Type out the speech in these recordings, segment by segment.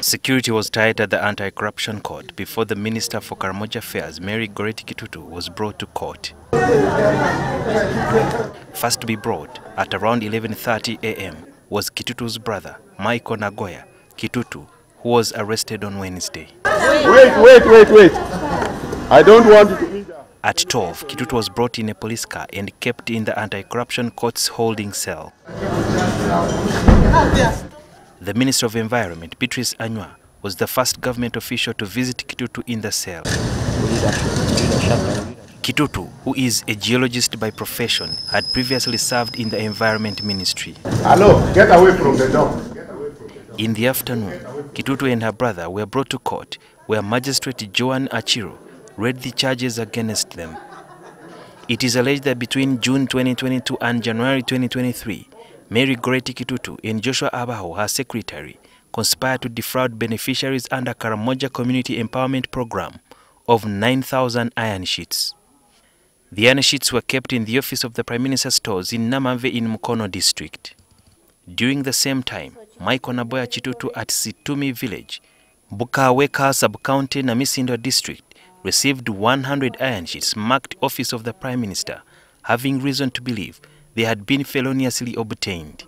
Security was tight at the anti-corruption court before the Minister for Karamoja Affairs, Mary Goretti Kitutu, was brought to court. First to be brought at around 11.30 a.m. was Kitutu's brother, Michael Nagoya Kitutu, who was arrested on Wednesday. Wait, wait, wait, wait. I don't want you to injure. At 12, Kitutu was brought in a police car and kept in the anti-corruption court's holding cell. The Minister of Environment, Beatrice Anywar, was the first government official to visit Kitutu in the cell. Kitutu, who is a geologist by profession, had previously served in the Environment Ministry. Hello, get away from the door. In the afternoon, Kitutu and her brother were brought to court where Magistrate Joan Achiro read the charges against them. It is alleged that between June 2022 and January 2023, Mary Goreti Kitutu and Joshua Abaho, her secretary, conspired to defraud beneficiaries under Karamoja Community Empowerment Program of 9,000 iron sheets. The iron sheets were kept in the office of the Prime Minister's stores in Namave in Mukono district. During the same time, Michael Naboya Chitutu at Situmi village, Bukaweka sub-county Namisindo district, received 100 iron sheets marked office of the Prime Minister, having reason to believe they had been feloniously obtained.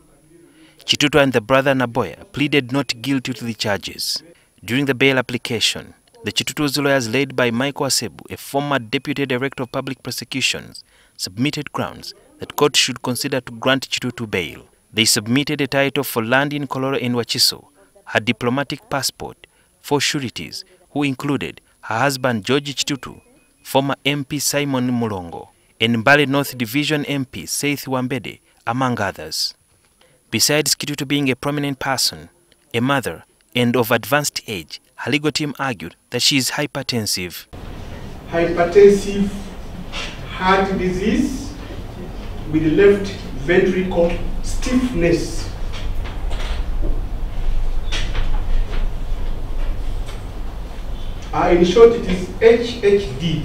Chituto and the brother Naboya pleaded not guilty to the charges. During the bail application, the Chituto's lawyers led by Michael Asebu, a former Deputy Director of Public Prosecutions, submitted grounds that court should consider to grant Chitutu bail. They submitted a title for land in Kololo and Wachiso, her diplomatic passport, four sureties, who included her husband George Chitutu, former MP Simon Mulongo, and Mbale North Division MP Seith Wambede, among others. Besides Kitutu being a prominent person, a mother, and of advanced age, her team argued that she is hypertensive. hypertensive heart disease with left ventricle stiffness. Uh, in short, it is HHD.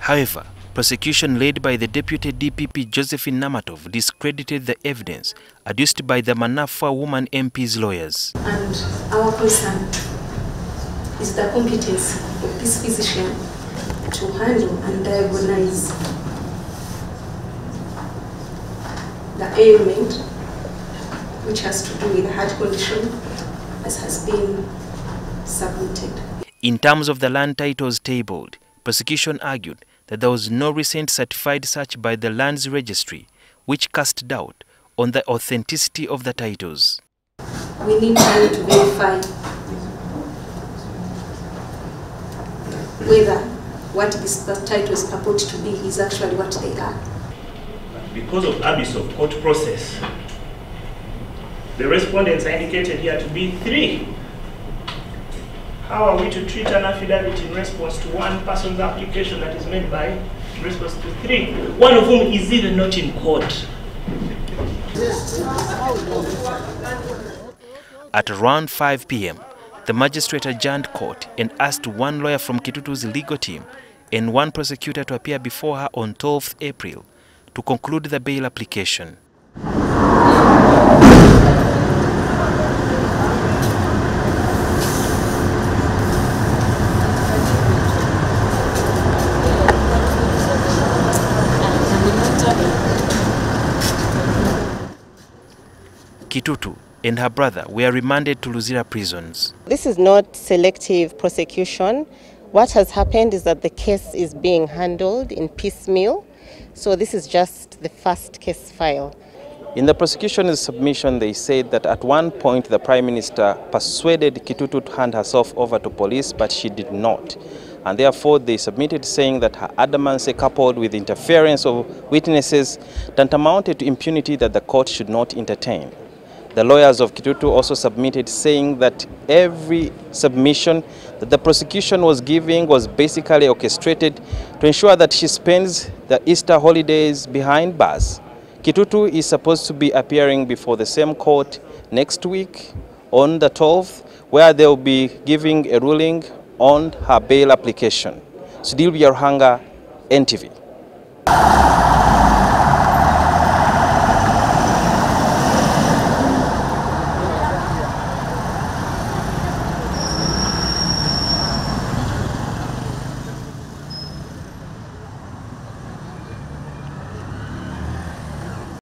However, prosecution led by the deputy DPP Josephine Namatovu discredited the evidence adduced by the Manafwa woman MP's lawyers. And our concern is the competence of this physician to handle and diagnose the ailment which has to do with the heart condition as has been submitted. In terms of the land titles tabled, prosecution argued that there was no recent certified search by the Lands Registry which cast doubt on the authenticity of the titles. We need time to verify whether what this the titles purport to be is actually what they are. because of abuse of court process. The respondents are indicated here to be three. How are we to treat an affidavit in response to one person's application that is made by response to three, one of whom is even not in court? At around 5 p.m., the magistrate adjourned court and asked one lawyer from Kitutu's legal team and one prosecutor to appear before her on 12th April to conclude the bail application. Kitutu and her brother were remanded to Luzira prisons. This is not selective prosecution. What has happened is that the case is being handled in piecemeal. So this is just the first case file. In the prosecution's submission, they said that at one point the Prime Minister persuaded Kitutu to hand herself over to police, but she did not. And therefore, they submitted saying that her adamancy, coupled with interference of witnesses, tantamounted to impunity that the court should not entertain. The lawyers of Kitutu also submitted saying that every submission that the prosecution was giving was basically orchestrated to ensure that she spends the Easter holidays behind bars. Kitutu is supposed to be appearing before the same court next week on the 12th, where they will be giving a ruling on her bail application. Sudil Yarhanga, NTV.